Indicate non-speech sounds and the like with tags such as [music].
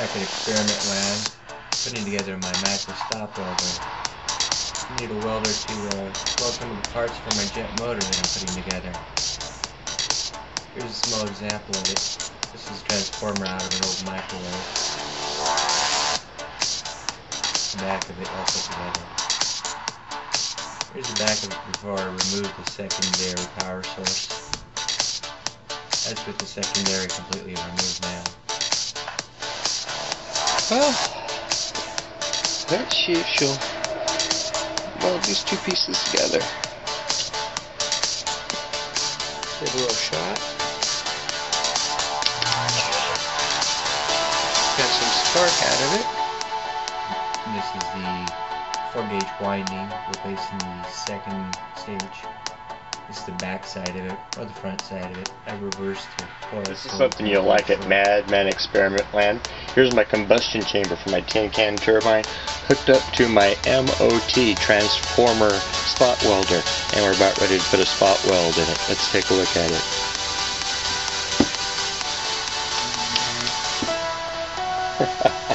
back at Experiment Land, putting together my macro spot welder. I need a welder to uh, weld some of the parts for my jet motor that I'm putting together. Here's a small example of it. This is a transformer out of an old microwave. The back of it put together. Here's the back of it before I removed the secondary power source. That's with the secondary completely removed now. Well, let's see if she'll weld these two pieces together. Give a little shot. Got some spark out of it. This is the 4 gauge winding replacing the second stage. This is the back side of it, or the front side of it. I reversed the coil. This is something you'll like at Madman Experiment Land. Here's my combustion chamber for my tin can turbine hooked up to my MOT transformer spot welder and we're about ready to put a spot weld in it. Let's take a look at it. [laughs]